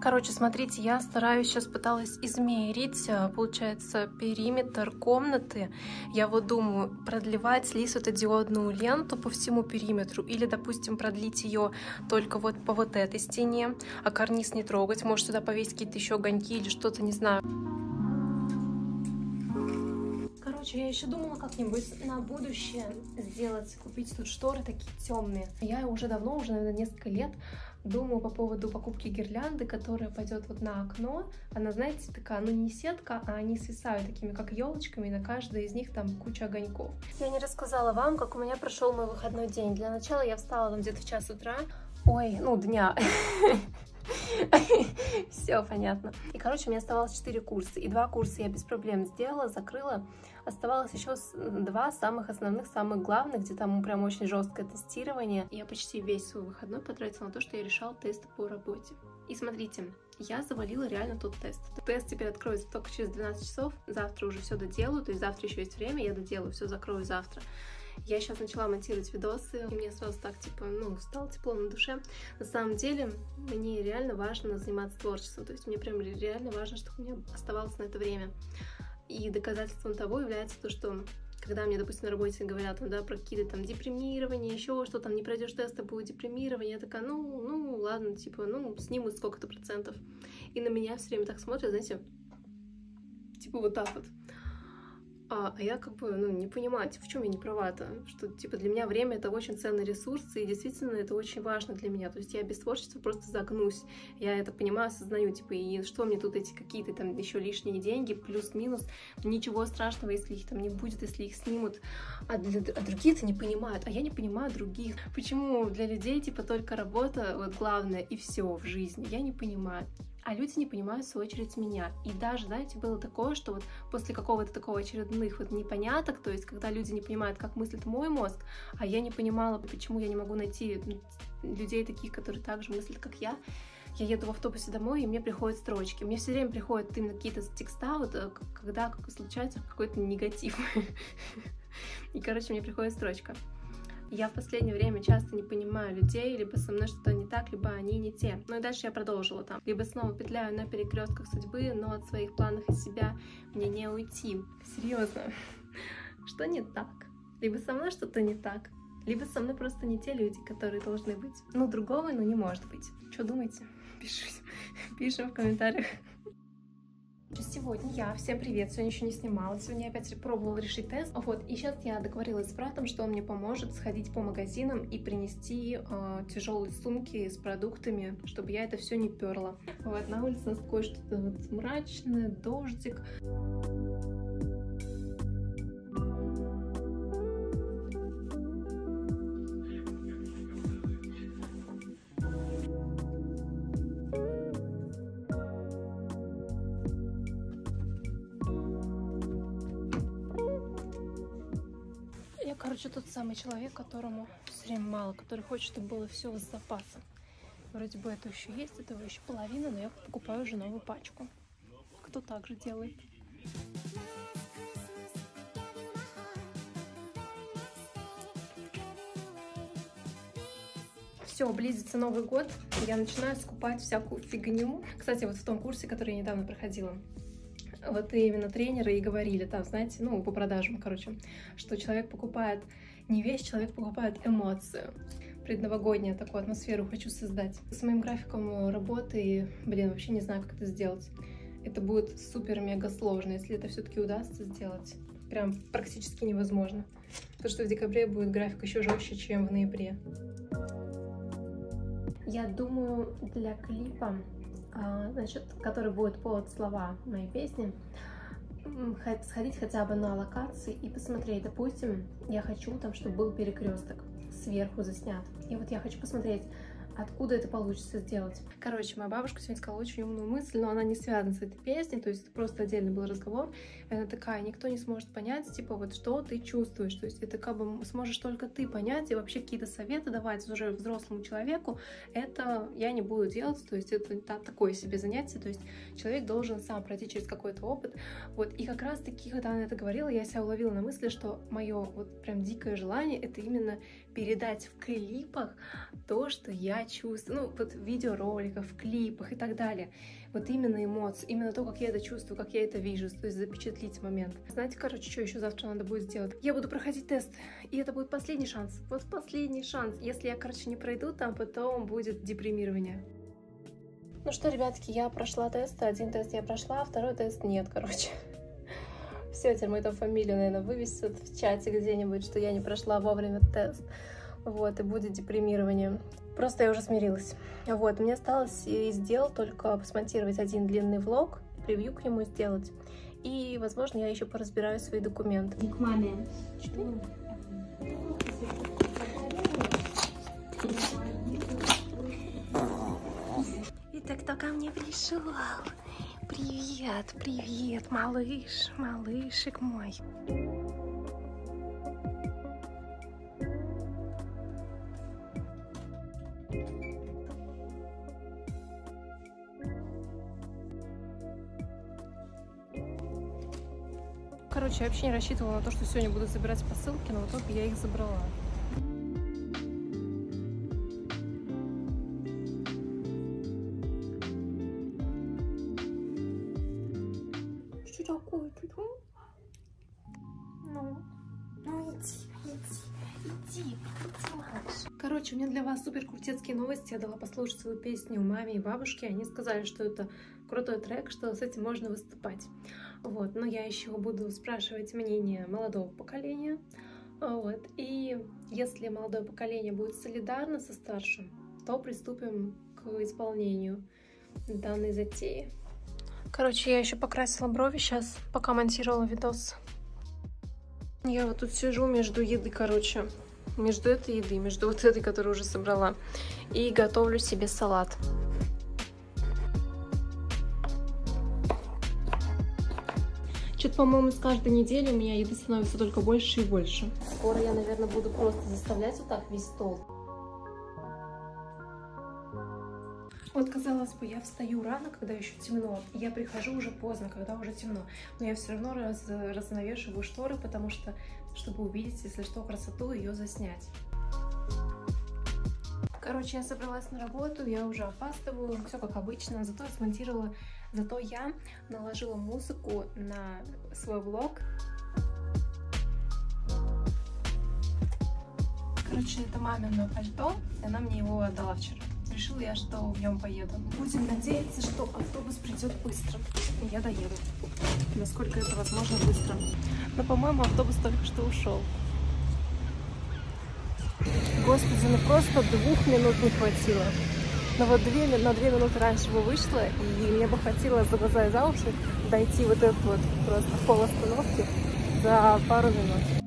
Короче, смотрите, я стараюсь, сейчас пыталась измерить, э, получается, периметр комнаты. Я вот думаю, продлевать ли светодиодную ленту по всему периметру или, допустим, продлить ее только вот по вот этой стене, а карниз не трогать. Может, сюда повесить какие-то еще огоньки или что-то, не знаю. Короче, я еще думала как-нибудь на будущее сделать, купить тут шторы такие темные. Я уже давно, уже, наверное, несколько лет думаю по поводу покупки гирлянды, которая пойдет вот на окно. Она, знаете, такая, ну не сетка, а они свисают такими, как елочками, и на каждой из них там куча огоньков. Я не рассказала вам, как у меня прошел мой выходной день. Для начала я встала там где-то в час утра. Ой, ну, дня. Все понятно. И, короче, у меня оставалось 4 курса. И два курса я без проблем сделала, закрыла. Оставалось еще два самых основных, самых главных, где там прям очень жесткое тестирование. Я почти весь свой выходной потратила на то, что я решала тесты по работе. И смотрите, я завалила реально тот тест. Тест теперь откроется только через 12 часов. Завтра уже все доделаю, то есть завтра еще есть время, я доделаю, все закрою завтра. Я сейчас начала монтировать видосы, и мне сразу так, типа, ну, стало тепло на душе. На самом деле, мне реально важно заниматься творчеством, то есть мне прям реально важно, чтобы у меня оставалось на это время. И доказательством того является то, что когда мне, допустим, на работе говорят там, да, про какие-то там депримирования, еще что там, не пройдешь теста, будет депримирование, я такая, ну, ну, ладно, типа, ну, снимут сколько-то процентов. И на меня все время так смотрят, знаете, типа вот так вот. А, а я как бы, ну, не понимаю, в чем я не права-то, что, типа, для меня время — это очень ценный ресурс, и действительно это очень важно для меня, то есть я без творчества просто загнусь, я это понимаю, осознаю, типа, и что мне тут эти какие-то там еще лишние деньги, плюс-минус, ничего страшного, если их там не будет, если их снимут, а, для, а другие-то не понимают, а я не понимаю других, почему для людей, типа, только работа, вот, главное, и все в жизни, я не понимаю, а люди не понимают, в свою очередь, меня. И даже, знаете, было такое, что вот после какого-то такого очередных вот непоняток, то есть когда люди не понимают, как мыслит мой мозг, а я не понимала, почему я не могу найти людей таких, которые также мыслят, как я, я еду в автобусе домой, и мне приходят строчки. Мне все время приходят именно какие-то текста, вот э, когда случается какой-то негатив. И, короче, мне приходит строчка. Я в последнее время часто не понимаю людей, либо со мной что-то не так, либо они не те. Ну и дальше я продолжила там. Либо снова петляю на перекрестках судьбы, но от своих планов из себя мне не уйти. Серьезно, что не так? Либо со мной что-то не так, либо со мной просто не те люди, которые должны быть. Ну, другого, ну, не может быть. Что думаете? Пишите, пишем в комментариях. Сегодня я, всем привет, сегодня еще не снимала, сегодня я опять пробовала решить тест, вот, и сейчас я договорилась с братом, что он мне поможет сходить по магазинам и принести э, тяжелые сумки с продуктами, чтобы я это все не перла. Вот, на улице у нас вот мрачное, дождик. Короче, тот самый человек, которому все время мало, который хочет, чтобы было все с запасом. Вроде бы это еще есть, этого еще половина, но я покупаю уже новую пачку. Кто так же делает? Все, близится Новый год, я начинаю скупать всякую фигню. Кстати, вот в том курсе, который я недавно проходила, вот именно тренеры и говорили там, знаете, ну, по продажам, короче, что человек покупает не вещь, человек покупает эмоцию. Предновогоднюю такую атмосферу хочу создать. С моим графиком работы, блин, вообще не знаю, как это сделать. Это будет супер-мега сложно, если это все-таки удастся сделать. Прям практически невозможно. Потому что в декабре будет график еще жестче, чем в ноябре. Я думаю, для клипа значит, который будет под слова моей песни, сходить хотя бы на локации и посмотреть, допустим, я хочу там, чтобы был перекресток сверху заснят. И вот я хочу посмотреть, откуда это получится сделать. Короче, моя бабушка сегодня сказала очень умную мысль, но она не связана с этой песней, то есть это просто отдельный был разговор. Она такая, никто не сможет понять, типа, вот что ты чувствуешь, то есть это как бы сможешь только ты понять, и вообще какие-то советы давать уже взрослому человеку, это я не буду делать, то есть это так, такое себе занятие, то есть человек должен сам пройти через какой-то опыт. Вот, и как раз таки, когда она это говорила, я себя уловила на мысли, что мое вот прям дикое желание, это именно передать в клипах то, что я чувствую, ну, вот в видеороликах, в клипах и так далее. Вот именно эмоции, именно то, как я это чувствую, как я это вижу, то есть запечатлить момент. Знаете, короче, что еще завтра надо будет сделать? Я буду проходить тест, и это будет последний шанс. Вот последний шанс. Если я, короче, не пройду, там потом будет депримирование. Ну что, ребятки, я прошла тест. Один тест я прошла, а второй тест нет, короче. Все, теперь мою там фамилию, наверное, вывесят в чате где-нибудь, что я не прошла вовремя тест. Вот, и будет депримирование. Просто я уже смирилась. Вот, мне осталось из дел только смонтировать один длинный влог, превью к нему сделать. И, возможно, я еще поразбираю свои документы. Не к маме. Это кто ко мне пришел? Привет, привет, малыш, малышик мой. Короче, я вообще не рассчитывала на то, что сегодня буду забирать посылки, но в итоге я их забрала. Крутецкие новости. Я дала послушать свою песню маме и бабушке. Они сказали, что это крутой трек, что с этим можно выступать. Вот, но я еще буду спрашивать мнение молодого поколения. Вот, и если молодое поколение будет солидарно со старшим, то приступим к исполнению данной затеи. Короче, я еще покрасила брови сейчас, пока монтировала видос. Я вот тут сижу между еды, короче, между этой еды, между вот этой, которую уже собрала, и готовлю себе салат. Что-то, по-моему, с каждой недели у меня еды становится только больше и больше. Скоро я, наверное, буду просто заставлять вот так весь стол. Вот, казалось бы, я встаю рано, когда еще темно, и я прихожу уже поздно, когда уже темно. Но я все равно раз, разнавешиваю шторы, потому что, чтобы увидеть, если что, красоту, ее заснять. Короче, я собралась на работу, я уже опаздываю, все как обычно, зато я смонтировала, зато я наложила музыку на свой влог. Короче, это мамино пальто, и она мне его отдала вчера. Решила я, что в нем поеду. Будем надеяться, что автобус придет быстро, и я доеду. Насколько это возможно быстро. Но, по-моему, автобус только что ушел. Господи, ну просто двух минут не хватило. Но вот две, на две минуты раньше бы вышла, и мне бы хватило за глаза и за уши дойти вот этот вот просто пол остановки за пару минут.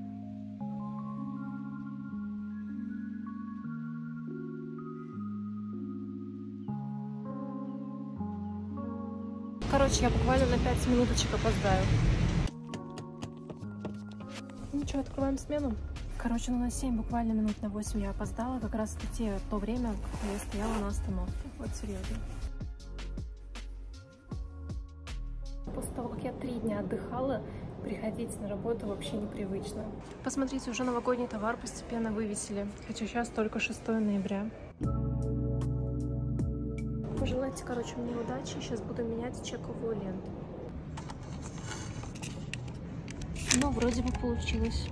Короче, я буквально на 5 минуточек опоздаю. Что, открываем смену? Короче, ну на 7, буквально минут на 8 я опоздала. Как раз таки то время, когда я стояла на остановке. Вот серьезно. После того, как я три дня отдыхала, приходить на работу вообще непривычно. Посмотрите, уже новогодний товар постепенно вывесили. Хотя сейчас только 6 ноября. Пожелайте, короче, мне удачи. Сейчас буду менять чековую ленту. Ну, вроде бы получилось.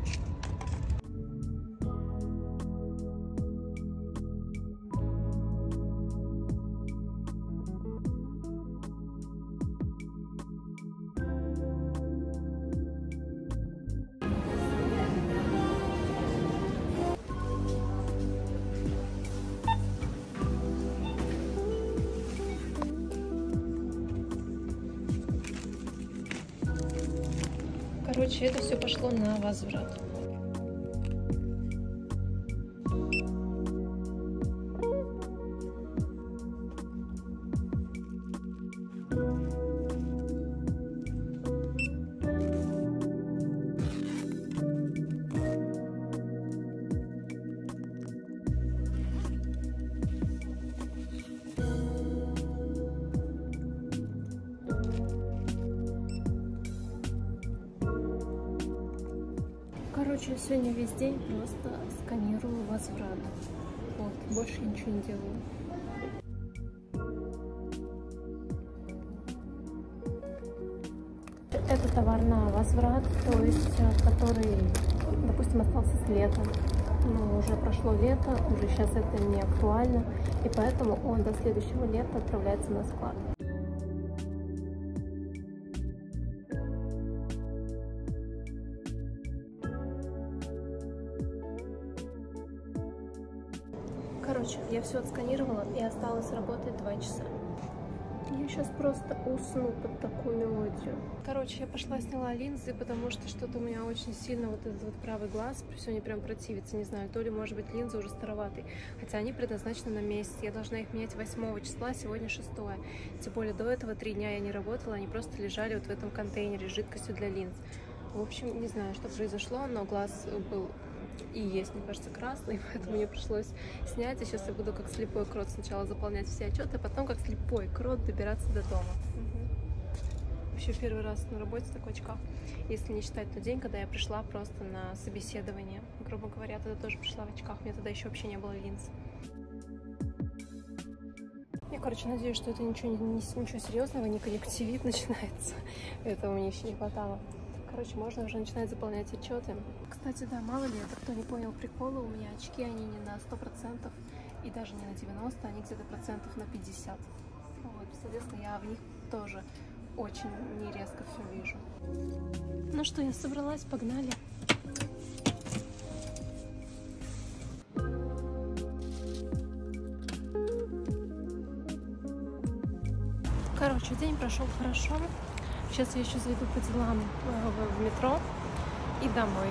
Сегодня весь день просто сканирую возврат. Вот, больше ничего не делаю. Это товар на возврат, то есть э, который, допустим, остался с лета. Ну, уже прошло лето, уже сейчас это не актуально, и поэтому он до следующего лета отправляется на склад. Все отсканировала и осталось работать два часа. Я сейчас просто усну под такую мелодию. Короче, я пошла сняла линзы, потому что что-то у меня очень сильно вот этот вот правый глаз сегодня прям противится, не знаю, то ли может быть линзы уже староватые, хотя они предназначены на месяц, я должна их менять 8 числа, сегодня 6 тем более до этого три дня я не работала, они просто лежали вот в этом контейнере с жидкостью для линз. В общем, не знаю, что произошло, но глаз был и есть, мне кажется, красный, поэтому мне пришлось снять. И сейчас я буду как слепой крот сначала заполнять все отчеты, а потом как слепой крот добираться до дома. Вообще первый раз на работе в такой очках. Если не считать тот день, когда я пришла просто на собеседование. Грубо говоря, тогда тоже пришла в очках. Меня тогда еще вообще не было линз. Я, короче, надеюсь, что это ничего, не, ничего серьезного, не конъюнктивит начинается. Этого мне еще не хватало. Короче, можно уже начинать заполнять отчеты. Кстати, да, мало ли, это кто не понял прикола, у меня очки, они не на 100% и даже не на 90, они где-то процентов на 50. Вот, соответственно, я в них тоже очень нерезко все вижу. Ну что, я собралась, погнали. Короче, день прошел хорошо. Сейчас я еще зайду по делам э, в метро и домой.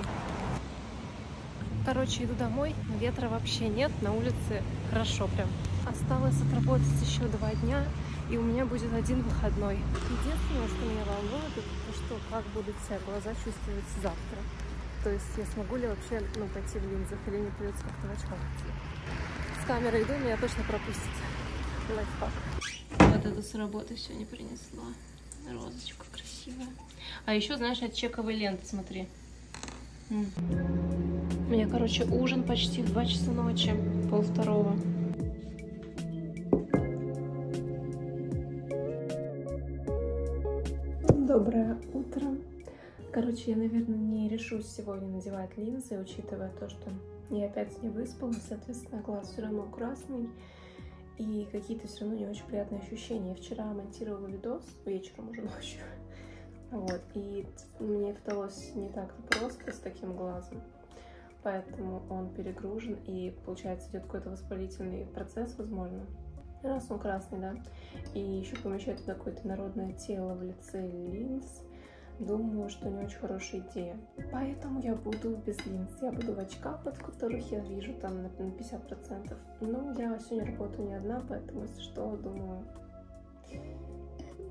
Короче, иду домой, ветра вообще нет, на улице хорошо прям. Осталось отработать еще два дня, и у меня будет один выходной. Единственное, что меня волнует, это то, что как будут себя глаза чувствовать завтра. То есть я смогу ли вообще ну, пойти в линзах или не придется как-то в очках идти. С камерой иду, меня точно пропустит. Лайфхак. Вот это с работы сегодня принесла. Розочка красивая. А еще, знаешь, от чековой ленты, смотри. У меня, короче, ужин почти в 2 часа ночи, пол второго. Доброе утро. Короче, я, наверное, не решусь сегодня надевать линзы, учитывая то, что я опять не выспалась, соответственно, глаз все равно красный и какие-то все равно не очень приятные ощущения. Вчера монтировала видос, вечером уже ночью, вот, и мне удалось не так-то просто с таким глазом, поэтому он перегружен, и, получается, идет какой-то воспалительный процесс, возможно, раз он красный, да, и еще помещает туда какое-то народное тело в лице линз, думаю, что не очень хорошая идея. Поэтому я буду без линз. Я буду в очках, под которых я вижу там на 50%. Но я сегодня работаю не одна, поэтому, если что, думаю,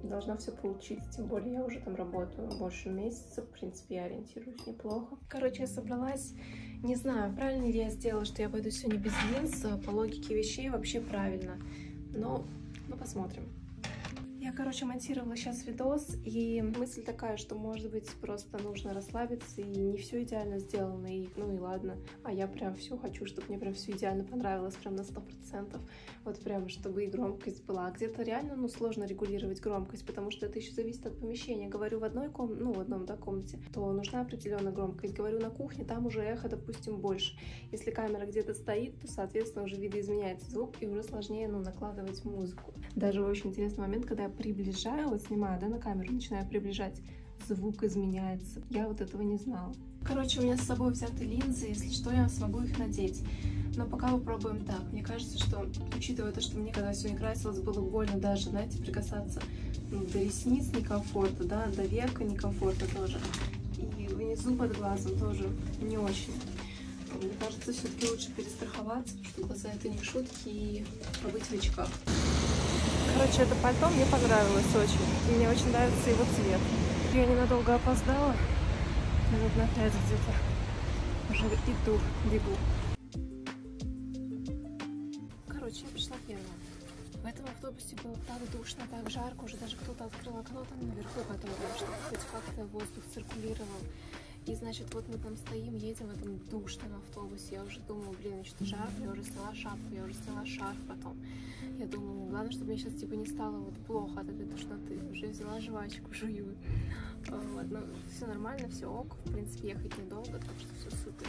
должна все получиться. Тем более я уже там работаю больше месяца. В принципе, я ориентируюсь неплохо. Короче, я собралась. Не знаю, правильно ли я сделала, что я пойду сегодня без линз. По логике вещей вообще правильно. Но, ну, посмотрим. Я, короче, монтировала сейчас видос, и мысль такая, что, может быть, просто нужно расслабиться, и не все идеально сделано, и ну и ладно. А я прям все хочу, чтобы мне прям все идеально понравилось, прям на сто процентов. Вот прям, чтобы и громкость была. Где-то реально, ну, сложно регулировать громкость, потому что это еще зависит от помещения. Говорю в одной комнате, ну, в одном, да, комнате, то нужна определенная громкость. Говорю на кухне, там уже эхо, допустим, больше. Если камера где-то стоит, то, соответственно, уже видоизменяется звук, и уже сложнее, ну, накладывать музыку. Даже очень интересный момент, когда я приближаю, вот снимаю, да, на камеру, начинаю приближать, звук изменяется. Я вот этого не знала. Короче, у меня с собой взяты линзы, если что, я смогу их надеть. Но пока попробуем так. Мне кажется, что, учитывая то, что мне когда сегодня красилась, было больно даже, знаете, прикасаться ну, до ресниц некомфортно, да, до века некомфортно тоже. И внизу под глазом тоже не очень. Мне кажется, все-таки лучше перестраховаться, потому что глаза это не шутки, и побыть в очках. Короче, это пальто мне понравилось очень. И мне очень нравится его цвет. Я ненадолго опоздала. Минут на пять где-то. Уже иду, бегу. Короче, я пришла первая. В этом автобусе было так душно, так жарко. Уже даже кто-то открыл окно там наверху, поэтому, чтобы хоть как-то воздух циркулировал. И, значит, вот мы там стоим, едем в этом душном автобусе. Я уже думаю, блин, что жарко, я уже сняла шапку, я уже сняла шарф потом. Я думаю, главное, чтобы мне сейчас, типа, не стало вот плохо от этой тошноты. Уже взяла жвачку, жую. Вот, ну, все нормально, все ок. В принципе, ехать недолго, так что все супер.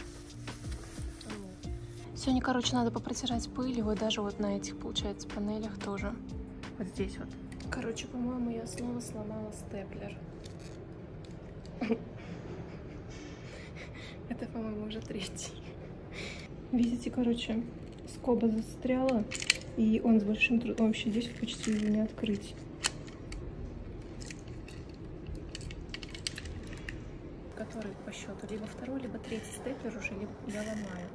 Сегодня, короче, надо попротирать пыль, вот даже вот на этих, получается, панелях тоже. Вот здесь вот. Короче, по-моему, я снова сломала степлер. Это, по-моему, уже третий. Видите, короче, скоба застряла, и он с большим трудом вообще здесь почти не открыть. Который по счету либо второй, либо третий степлер уже я ломаю.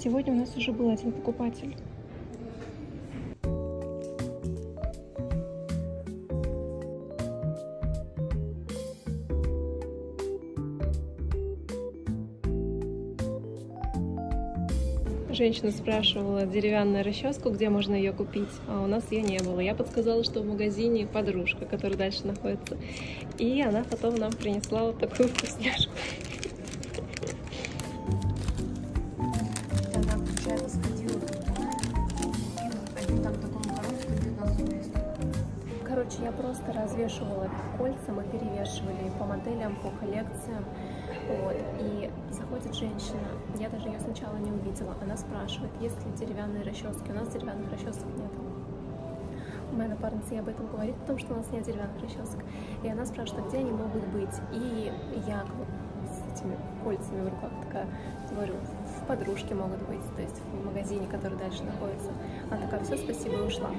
Сегодня у нас уже был один покупатель. Женщина спрашивала деревянную расческу, где можно ее купить, а у нас ее не было. Я подсказала, что в магазине подружка, которая дальше находится. И она потом нам принесла вот такую вкусняшку. Короче, я просто развешивала кольца, мы перевешивали по моделям, по коллекциям. Вот. И заходит женщина, я даже ее сначала не увидела, она спрашивает, есть ли деревянные расчески. У нас деревянных расчесок нет. Моя напарница ей об этом говорит, потому что у нас нет деревянных расчесок. И она спрашивает, где они могут быть. И я с этими кольцами в руках такая говорю, в подружке могут быть, то есть в магазине, который дальше находится. Она такая, все, спасибо, ушла.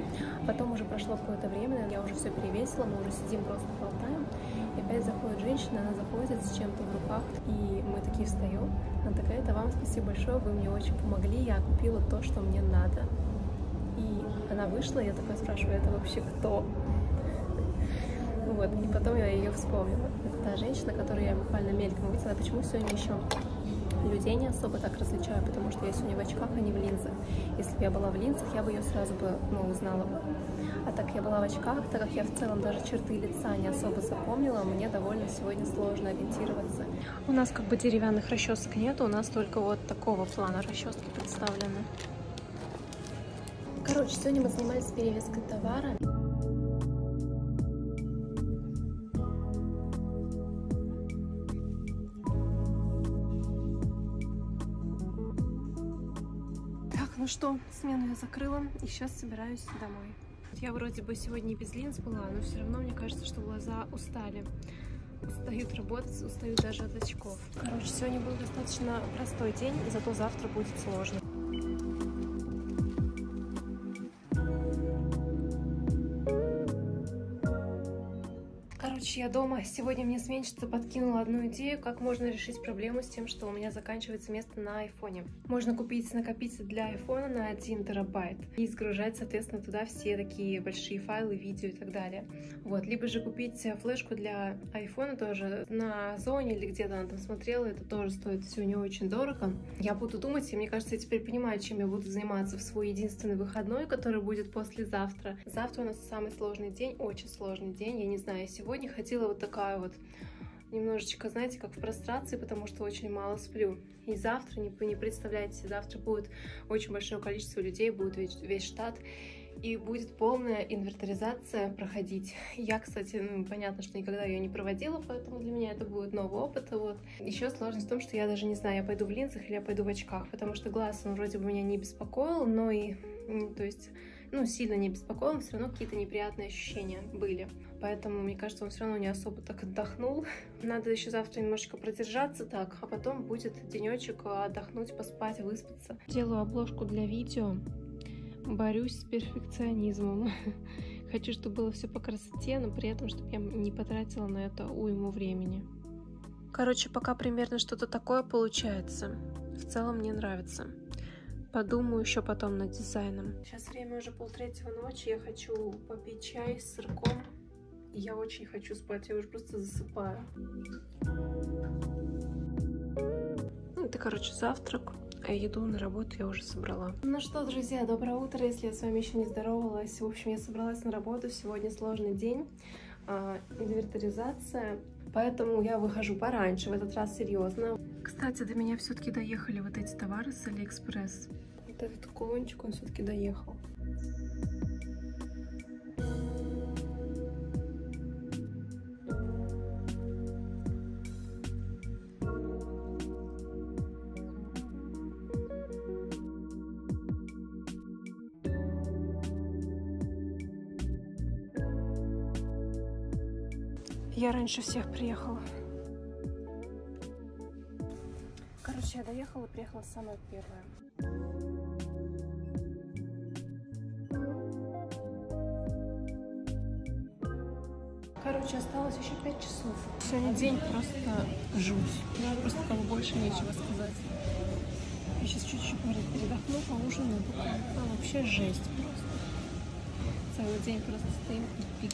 Потом уже прошло какое-то время, я уже все перевесила, мы уже сидим, просто болтаем. И опять заходит женщина, она заходит с чем-то в руках, и мы такие встаем. Она такая, это вам спасибо большое, вы мне очень помогли, я купила то, что мне надо. И она вышла, я такая спрашиваю, это вообще кто? Вот, и потом я ее вспомнила. Это та женщина, которую я буквально мельком увидела. Почему сегодня еще людей не особо так различаю, потому что я сегодня в очках, а не в линзах. Если бы я была в линзах, я бы ее сразу бы ну, узнала бы. А так я была в очках, так как я в целом даже черты лица не особо запомнила, мне довольно сегодня сложно ориентироваться. У нас как бы деревянных расчесок нет, у нас только вот такого плана расчески представлены. Короче, сегодня мы занимались перевеской товара. Что, смену я закрыла и сейчас собираюсь домой. Я вроде бы сегодня без линз была, но все равно мне кажется, что глаза устали. Устают работать, устают даже от очков. Короче, сегодня был достаточно простой день, зато завтра будет сложно. Я дома. Сегодня мне сменщица подкинула одну идею, как можно решить проблему с тем, что у меня заканчивается место на айфоне. Можно купить накопитель для айфона на 1 терабайт и сгружать, соответственно, туда все такие большие файлы, видео и так далее. Вот. Либо же купить флешку для айфона тоже на зоне или где-то она там смотрела, это тоже стоит все не очень дорого. Я буду думать, и мне кажется, я теперь понимаю, чем я буду заниматься в свой единственный выходной, который будет послезавтра. Завтра у нас самый сложный день, очень сложный день. Я не знаю, сегодня ходила вот такая вот немножечко, знаете, как в прострации, потому что очень мало сплю. И завтра, не, вы не представляете, завтра будет очень большое количество людей, будет весь, весь штат, и будет полная инвентаризация проходить. Я, кстати, ну, понятно, что никогда ее не проводила, поэтому для меня это будет новый опыт. Вот. Еще сложность в том, что я даже не знаю, я пойду в линзах или я пойду в очках, потому что глаз, он вроде бы меня не беспокоил, но и, то есть, ну, сильно не беспокоил, все равно какие-то неприятные ощущения были. Поэтому, мне кажется, он все равно не особо так отдохнул. Надо еще завтра немножечко продержаться так, а потом будет денечек отдохнуть, поспать, выспаться. Делаю обложку для видео. борюсь с перфекционизмом. Хочу, чтобы было все по красоте, но при этом, чтобы я не потратила на это уйму времени. Короче, пока примерно что-то такое получается. В целом мне нравится. Подумаю еще потом над дизайном. Сейчас время уже полтретьего ночи. Я хочу попить чай с сырком. И я очень хочу спать. Я уже просто засыпаю. Ну, это, короче, завтрак. А еду на работу я уже собрала. Ну что, друзья, доброе утро, если я с вами еще не здоровалась. В общем, я собралась на работу. Сегодня сложный день. А, инвентаризация. Поэтому я выхожу пораньше, в этот раз серьезно. Кстати, до меня все-таки доехали вот эти товары с Алиэкспресс. Вот этот кончик, он все-таки доехал. Я раньше всех приехала. Короче, я доехала, приехала самая первая. Короче, осталось еще 5 часов. Сегодня день просто жуть. Просто кому больше нечего сказать. Я сейчас чуть-чуть, передохну, поужинаю, пока. А вообще жесть просто. Целый день просто стоим и